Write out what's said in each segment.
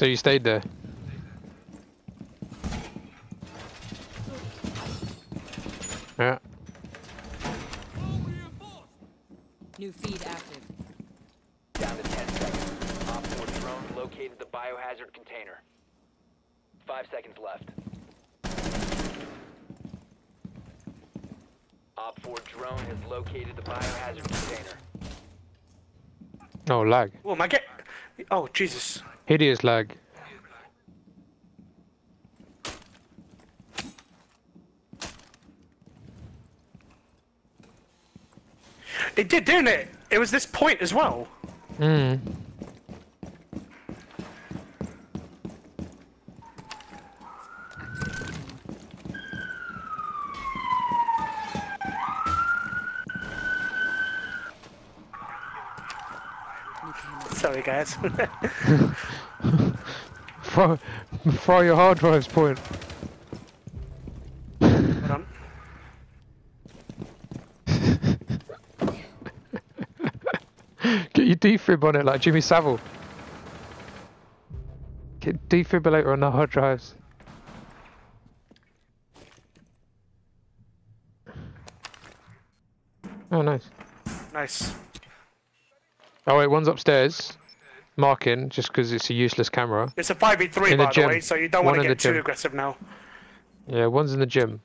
So you stayed there? Yeah. New feed active. Down to 10 seconds. OPFOR drone located the biohazard container. Five seconds left. OPFOR drone has located the biohazard container. Oh, lag. Oh, my get. Oh, Jesus. Hideous lag. It did, didn't it? It was this point as well. Hmm. Sorry, guys. Throw, throw your hard drives point. Hold on. Get your defib on it like Jimmy Savile. Get defibrillator on the hard drives. Oh, nice. Nice. Oh wait, one's upstairs, marking just because it's a useless camera. It's a 5v3, In by the gym. way, so you don't want to get too gym. aggressive now. Yeah, one's in the gym.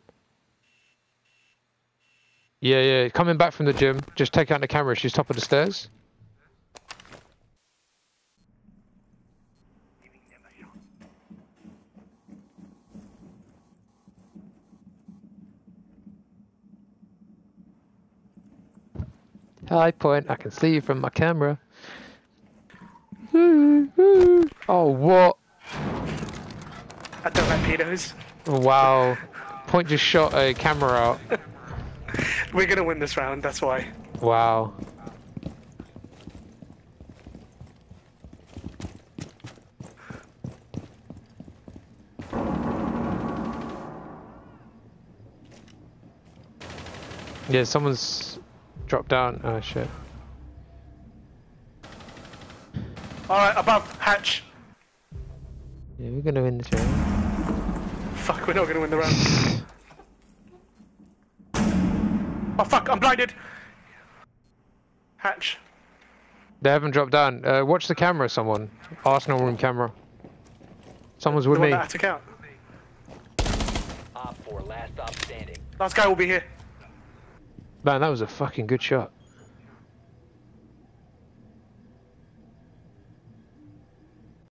Yeah, yeah, coming back from the gym. Just take out the camera. She's top of the stairs. High point. I can see you from my camera. Oh, what? I don't like pedos. Wow. Point just shot a camera out. We're gonna win this round, that's why. Wow. Yeah, someone's dropped down. Oh shit. Alright, above, hatch. Yeah, we're gonna win this round. Fuck, we're not gonna win the round. oh fuck, I'm blinded! Hatch. They haven't dropped down. Uh, watch the camera, someone. Arsenal room camera. Someone's with The one me. that I took out. OPFOR last stop standing. Last guy will be here. Man, that was a fucking good shot.